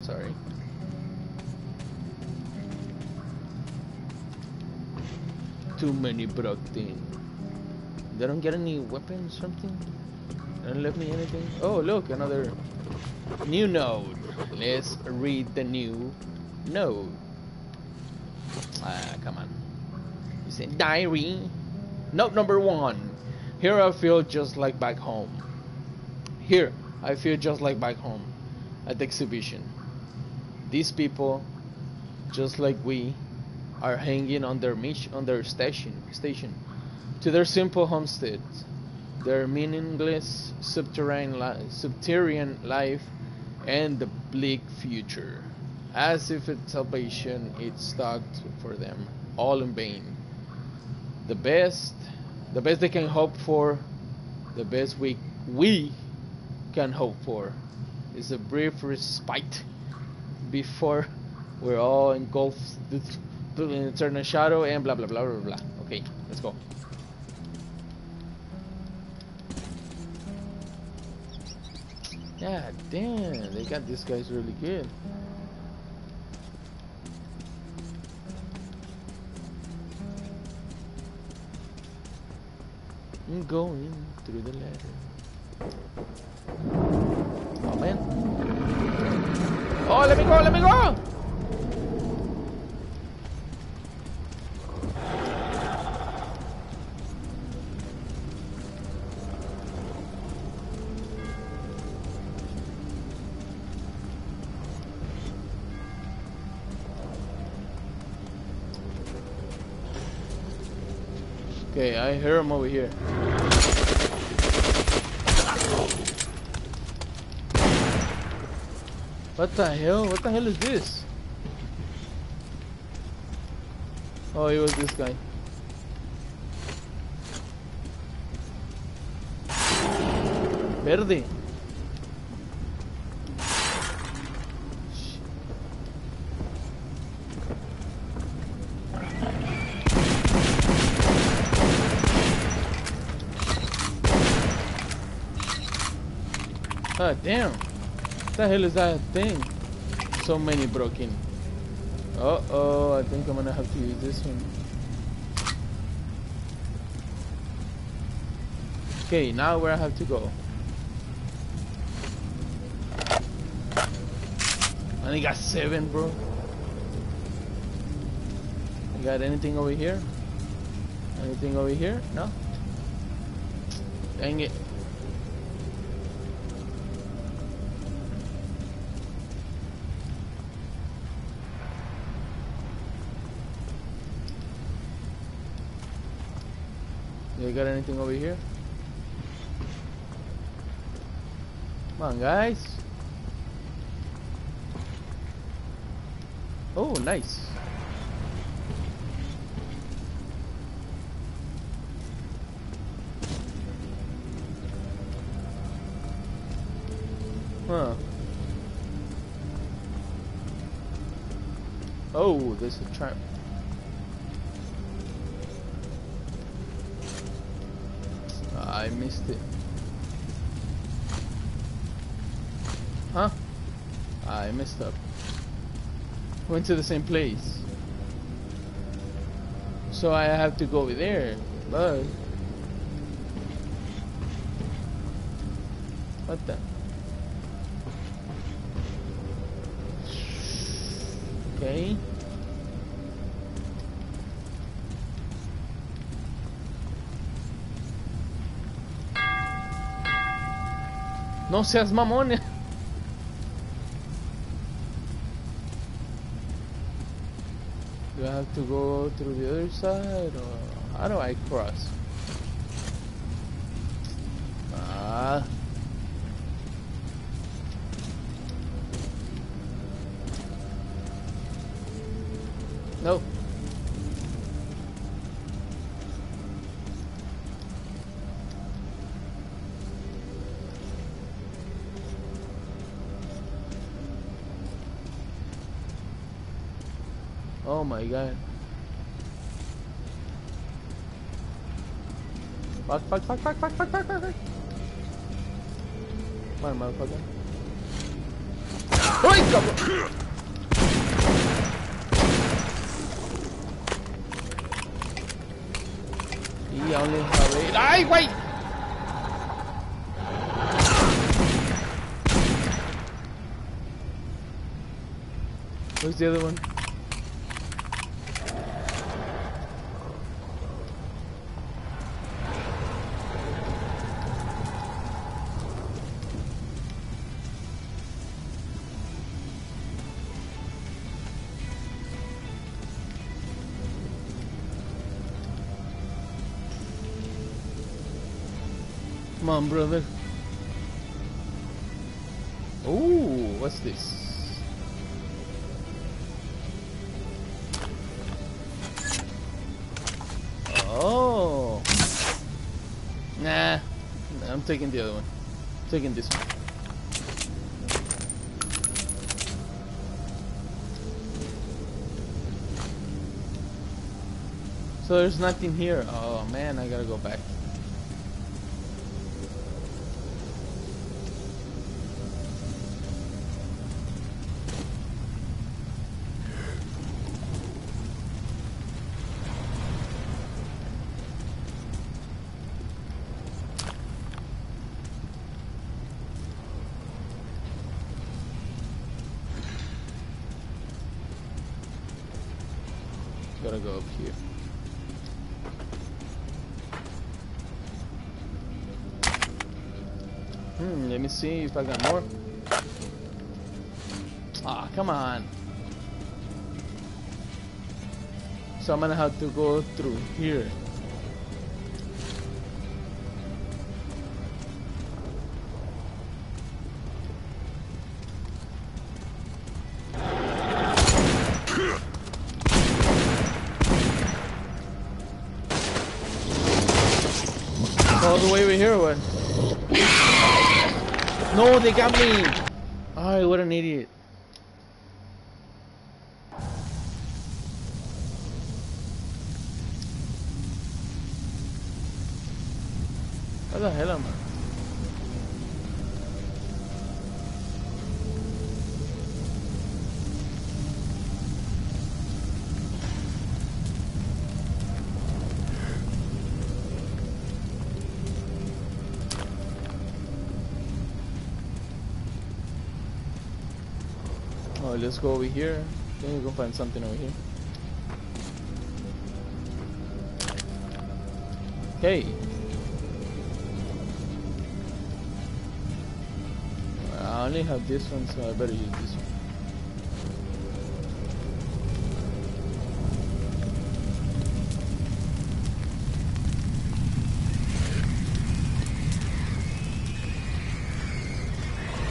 Sorry. Too many things. They don't get any weapons, or something? They don't left me anything? Oh, look, another new node. Let's read the new node. Ah, come on. You say diary. Note number one. Here I feel just like back home. Here I feel just like back home at the exhibition. These people, just like we, are hanging on their mission, on their station, station, to their simple homesteads, their meaningless subterranean, li- subterranean life, and the bleak future, as if its salvation is stocked for them, all in vain. The best, the best they can hope for, the best we we can hope for, is a brief respite before we're all engulfed in eternal shadow and blah blah blah blah blah. Okay, let's go. Yeah, damn, they got these guys really good. I'm going through the ladder. Oh man. Oh, let me go, let me go! Okay, I hear him over here. What the hell? What the hell is this? Oh, it was this guy. Verde. Ah, damn. What the hell is that thing? So many broken. Uh oh, I think I'm gonna have to use this one. Okay, now where I have to go. I only got seven, bro. You got anything over here? Anything over here? No? Dang it. You got anything over here? Come on, guys. Oh, nice. Huh. Oh, there's a trap. I missed it. Huh? Ah, I messed up. Went to the same place. So I have to go over there. But what the? Okay. No seas mamón. Do I have to go through the other side or how do I cross? Ah. Nope. My god. Fuck, fuck, fuck, fuck, fuck, fuck, fuck, fuck, fuck. Come on, motherfucker. ¡Ay, cabrón! Y only have eight. ¡Ay, güey! Where's the other one? On, brother. Ooh, what's this? Oh. Nah. I'm taking the other one. taking this one. So there's nothing here. Oh man, I gotta go back. Hmm, let me see if I got more. Ah, come on. So I'm gonna have to go through here. Let's go over here. Then we can find something over here. Hey. I only have this one, so I better use this one.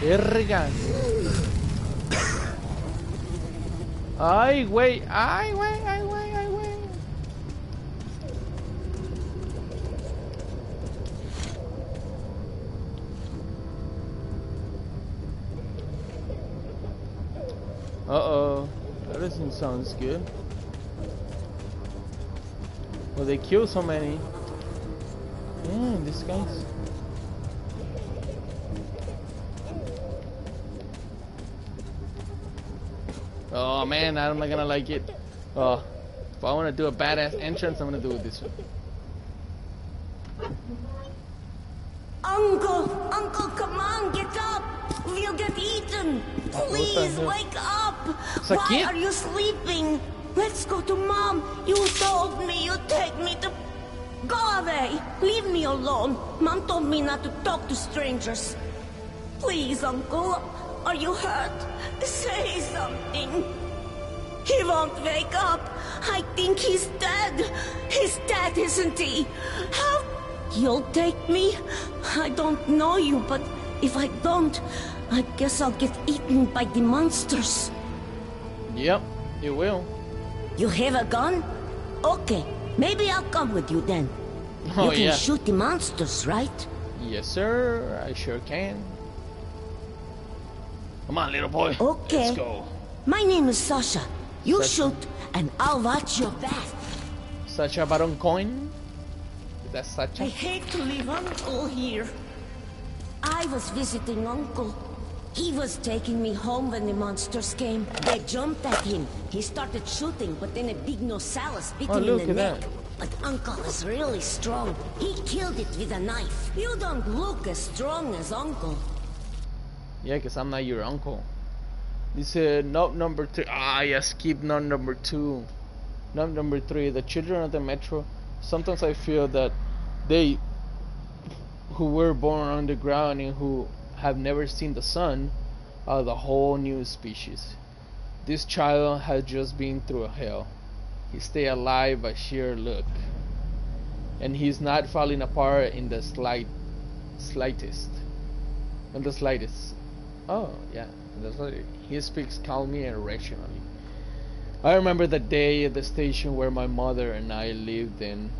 Vergas. Ay, güey. Ay, güey, ay, güey, ay, güey. Uh-oh. That doesn't sound good. Well, they kill so many. Damn, this guy's... Oh man, I'm not gonna like it. Oh, if I want to do a badass entrance, I'm gonna do it this way. Uncle, Uncle, come on, get up. We'll get eaten. Oh, Please hell? wake up. Why are you sleeping? Let's go to mom. You told me you'd take me to. Go away. Leave me alone. Mom told me not to talk to strangers. Please, Uncle. Are you hurt? Say something. He won't wake up. I think he's dead. He's dead, isn't he? How? You'll take me? I don't know you, but if I don't, I guess I'll get eaten by the monsters. Yep, you will. You have a gun? Okay, maybe I'll come with you then. Oh you can yeah. shoot the monsters, right? Yes, sir. I sure can. Come on, little boy. Okay. Let's go. My name is Sasha. You Sasha. shoot, and I'll watch your back. Sacha Baron Cohen. Is that Sacha? I hate to leave Uncle here. I was visiting Uncle. He was taking me home when the monsters came. They jumped at him. He started shooting, but then a big Nosalis bit Oh, him look in the at neck. that. But Uncle is really strong. He killed it with a knife. You don't look as strong as Uncle. Yeah, because I'm not your uncle. Dice note number three. Ah, yeah, skip note number two. Note number three. The children of the metro. Sometimes I feel that they, who were born underground and who have never seen the sun, are the whole new species. This child has just been through a hell. He stay alive by sheer luck, and he's not falling apart in the slight, slightest. In the slightest. Oh, yeah. That's what he speaks calmly and rationally. I remember the day at the station where my mother and I lived in.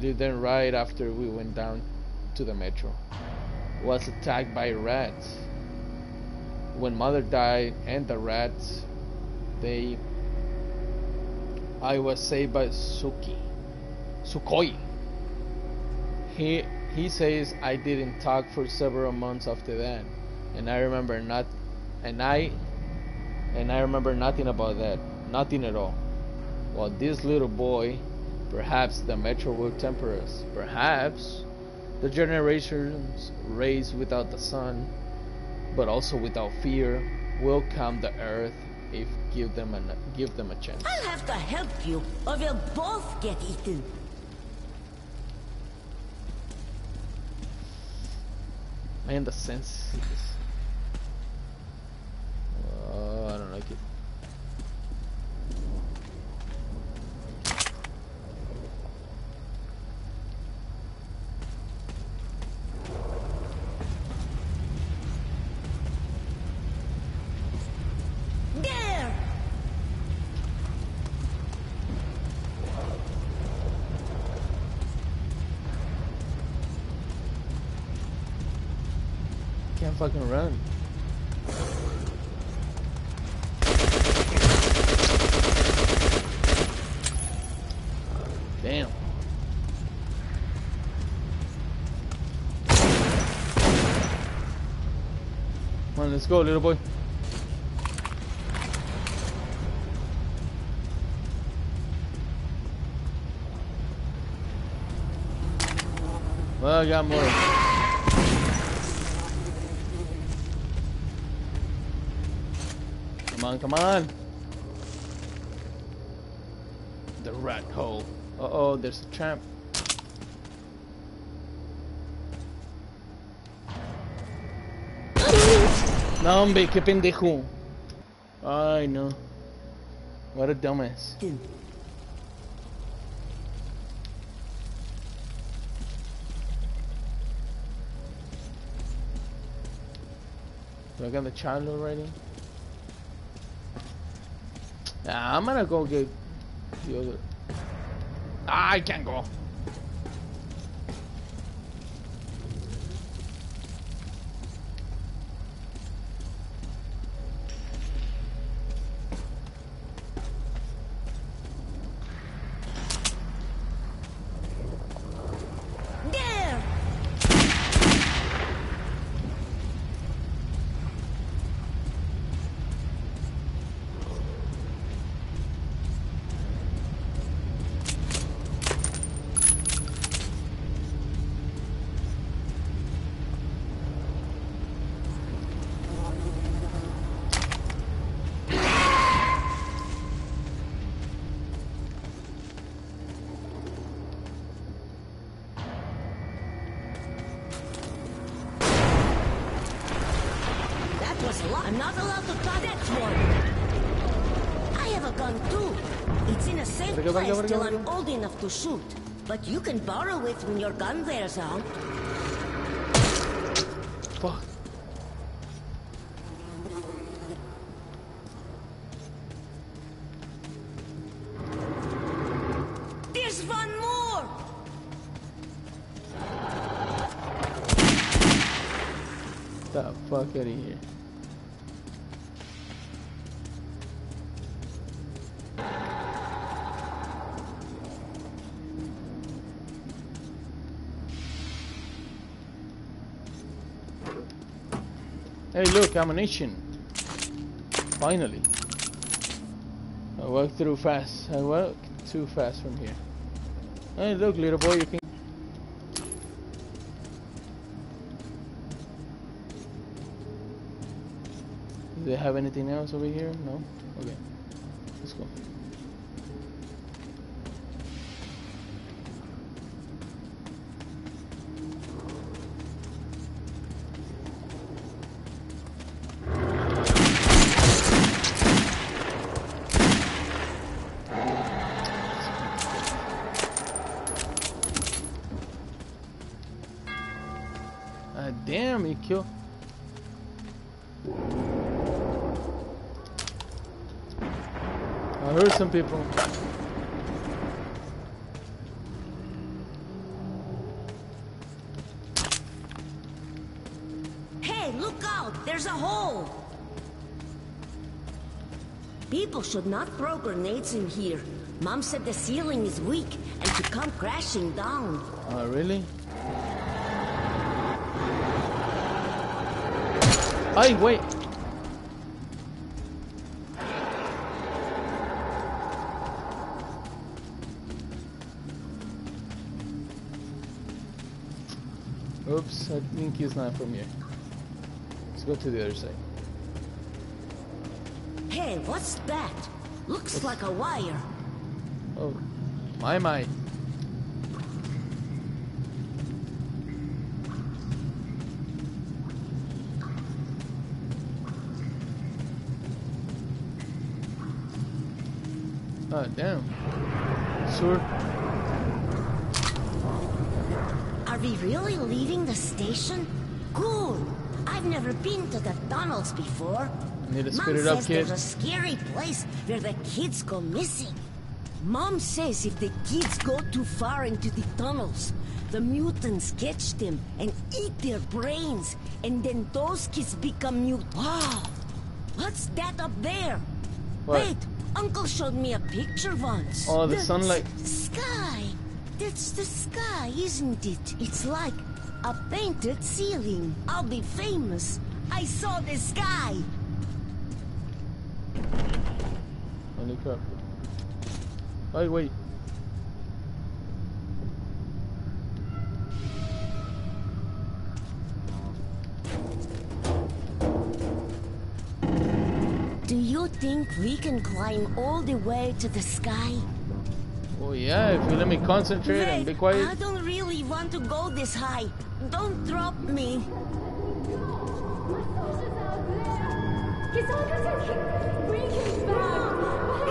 Lived in right after we went down to the metro. Was attacked by rats. When mother died and the rats, they. I was saved by Suki. Sukhoi. He he says I didn't talk for several months after that and I remember not, and I, and I remember nothing about that, nothing at all. Well, this little boy, perhaps the metro will temper us. Perhaps the generations raised without the sun, but also without fear, will calm the earth if give them a give them a chance. I'll have to help you, or we'll both get eaten. I am the sense. Oh, I don't like it. Fucking run. On, let's go, little boy. Well, I got more. Come on, come on. The rat hole. Uh oh, there's a tramp. No, hombre, qué pendejo. Ay, no. What a dumbass. Do. I got the child already? Nah, I'm gonna go get the other. Ah, I can't go. Not allowed to touch that one. I have a gun too. It's in a safe go, go, place till go, where to I'm old enough to shoot. But you can borrow it when your gun wears out. Fuck. There's one more! The fuck out of here. Hey, look, ammunition. Finally. I walk through fast. I walk too fast from here. Hey, look, little boy, you can. Do they have anything else over here? No? Okay. Let's go. Ah, damn, he killed. I heard some people. Hey, look out! There's a hole! People should not throw grenades in here. Mom said the ceiling is weak and to come crashing down. Oh, really? Ay, wait. Oops, I think he's not from here. Let's go to the other side. Hey, what's that? Looks like a wire. Oh, my my. Oh, damn. Sure. Are we really leaving the station? Cool. I've never been to the tunnels before. Need to Mom it up, says kid. there's a scary place where the kids go missing. Mom says if the kids go too far into the tunnels, the mutants catch them and eat their brains, and then those kids become mut. Wow! What's that up there? What? Wait, Uncle showed me a picture once. Oh, the sunlight. Sky. That's the sky, isn't it? It's like a painted ceiling. I'll be famous. I saw the sky. Holy crap. Wait, wait. Think we can climb all the way to the sky? Oh yeah, if you let me concentrate and be quiet. I don't really want to go this high. Don't drop me.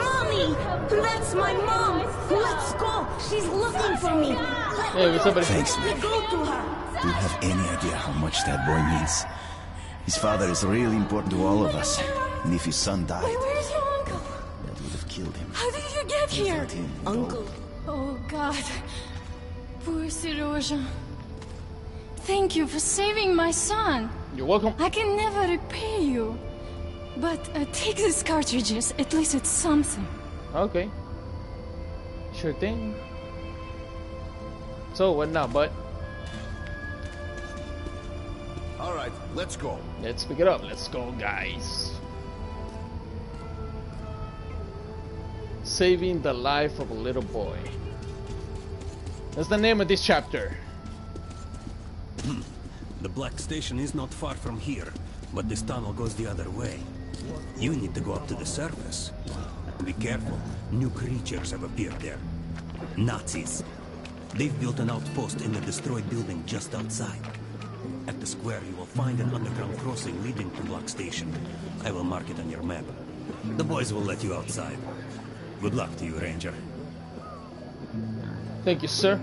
Mommy! That's my mom! Let's go! She's looking for me! Let Hey, me what's go. up, buddy? Thanks, Let man. to her! Do you have any idea how much that boy means? His father is really important to all of us. And if his son died, did here? Uncle, Oh God. Poor Seryozha. Thank you for saving my son. You're welcome. I can never repay you. But uh, take these cartridges. At least it's something. Okay. Sure thing. So what now, bud? All right, let's go. Let's pick it up. Let's go, guys. Saving the life of a little boy. That's the name of this chapter. Hmm. The Black Station is not far from here, but this tunnel goes the other way. You need to go up to the surface. Be careful. New creatures have appeared there. Nazis. They've built an outpost in the destroyed building just outside. At the square, you will find an underground crossing leading to Black Station. I will mark it on your map. The boys will let you outside. Good luck to you, Ranger. Thank you, sir.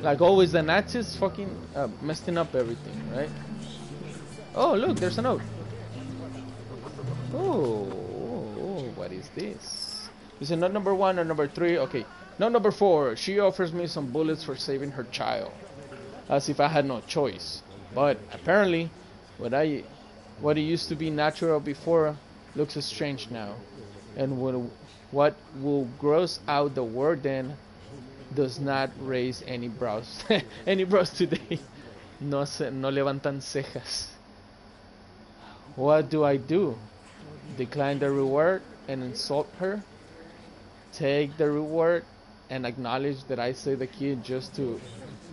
Like always, the Nazis fucking uh, messing up everything, right? Oh, look, there's a note. Oh, oh, oh, what is this? Is it note number one or number three? Okay, note number four. She offers me some bullets for saving her child, as if I had no choice. But apparently, what I, what it used to be natural before, looks strange now, and what, what will gross out the word then does not raise any brows. any brows today. No, se, no levantan cejas. what do I do? Decline the reward and insult her? Take the reward and acknowledge that I say the kid just to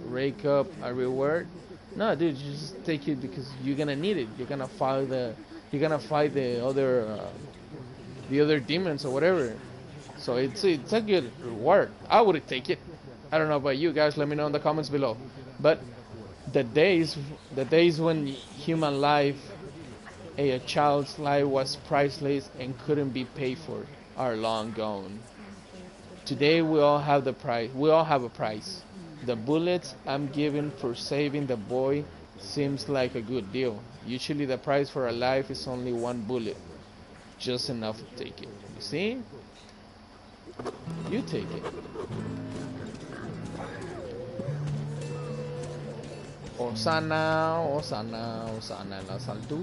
rake up a reward? No, dude, just take it because you're gonna need it. You're gonna fight the, you're gonna fight the other, uh, the other demons or whatever. So it's it's a good reward. I would take it. I don't know about you guys. Let me know in the comments below. But the days, the days when human life, a, child's life was priceless and couldn't be paid for, are long gone. Today we all have the price. We all have a price. The bullets I'm giving for saving the boy seems like a good deal. Usually the price for a life is only one bullet. Just enough to take it. You see? You take it. Osana, Osana, Osana en las alturas.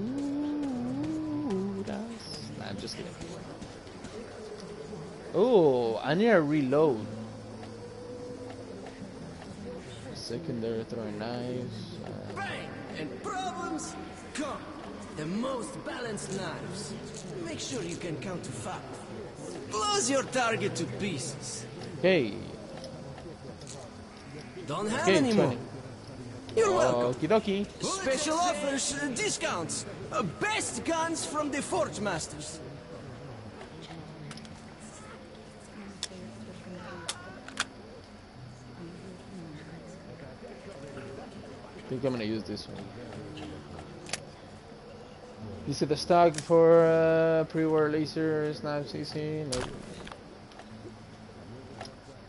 Nah, I'm just kidding. Oh, I need to reload. Secondary throwing knives. Uh, And problems gone. The most balanced knives. Make sure you can count to five. Blows your target to pieces. okay, Don't have okay, any more. You're welcome. Okie dokie. Special offers, uh, discounts. Uh, best guns from the Forge Masters. I think I'm gonna use this one. You see the stock for uh, pre-war laser snap CC? Nope.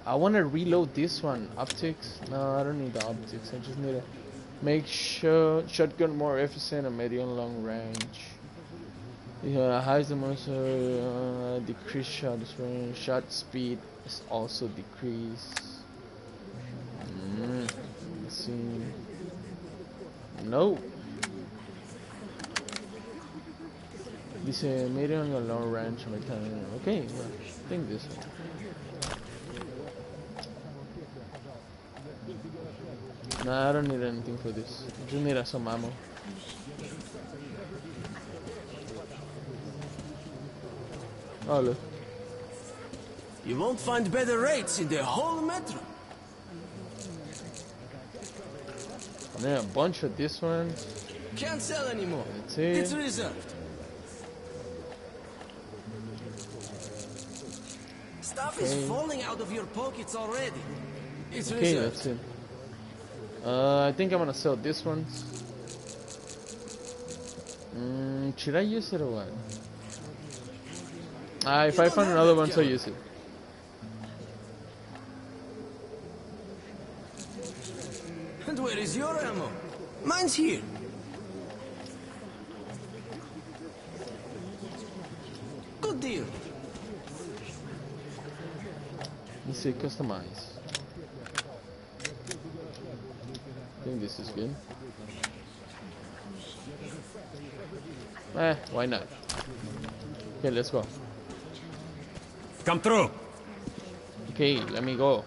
I want to reload this one. Optics? No, I don't need the optics. I just need to make sure shotgun more efficient and medium long range. Yeah, highs the most uh, decrease shot range. Shot speed is also decreased. Mm, let's see. No. Dice medium and long range mechanic. Okay, well, I think this one. Nah, I don't need anything for this. Just need some ammo. Oh look. You won't find better rates in the whole metro. And then a bunch of this one. Can't sell anymore. It's reserved. Stuff is Okay. falling out of your pockets already. It's Okay, reserved. that's it. Uh, I think I'm gonna sell this one. Mm, should I use it or what? Ah, if You I find another one, so gun. use it. And where is your ammo? Mine's here. Good deal. Let's customize. I think this is good. Eh, why not? Okay, let's go. Come through. Okay, let me go.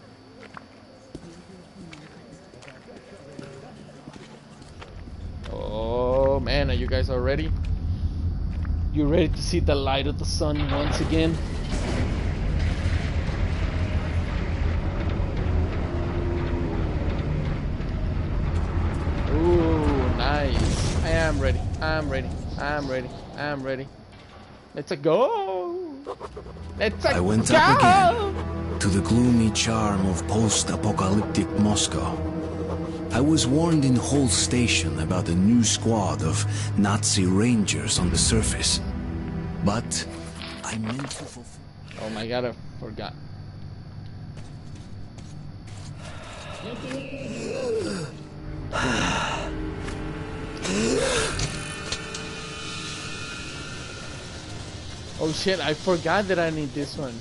Oh man, are you guys all ready? You ready to see the light of the sun once again? Nice. I am ready. I'm ready. I'm ready. I'm ready. Let's a go. Let's a I went go. up again to the gloomy charm of post-apocalyptic Moscow. I was warned in Hull Station about a new squad of Nazi rangers on the surface. But I meant to fulfill... Oh my god, I forgot. Oh shit, I forgot that I need this one.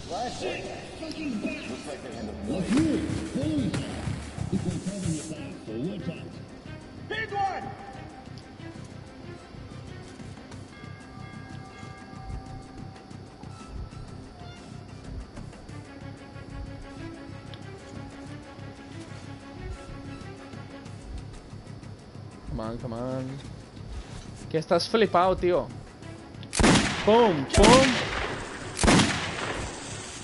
Come on, come on. ¿Qué estás flipado, tío? Boom, boom.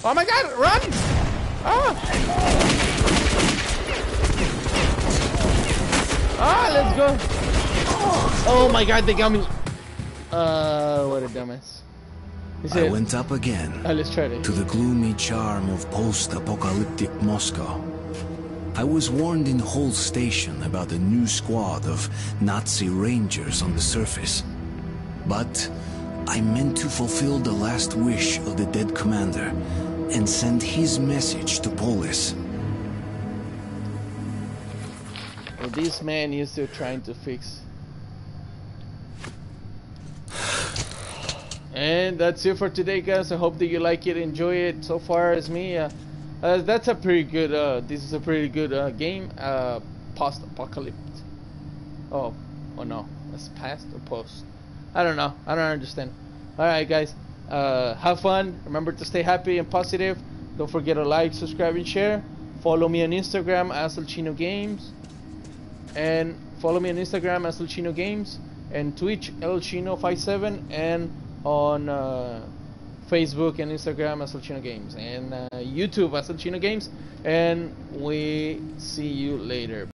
Oh my god, run! Ah! Ah, let's go. Oh my god, they got me. Uh, what a dumbass. He I said, went up again ah, let's try to the gloomy charm of post-apocalyptic Moscow. I was warned in Hull Station about a new squad of Nazi rangers on the surface. But I meant to fulfill the last wish of the dead commander and send his message to Polis. Well, this man is still trying to fix. And that's it for today, guys. I hope that you like it, enjoy it so far as me. Uh, uh, that's a pretty good. Uh, this is a pretty good uh, game. Uh, post-apocalypse. Oh, oh no, that's past or post? I don't know. I don't understand. All right, guys. Uh, have fun. Remember to stay happy and positive. Don't forget to like, subscribe, and share. Follow me on Instagram as Chino Games and follow me on Instagram as Chino Games and Twitch elchino57 and on uh, Facebook and Instagram as Chino Games and uh, YouTube as Chino Games and we see you later.